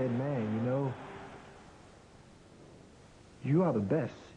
said, man, you know, you are the best.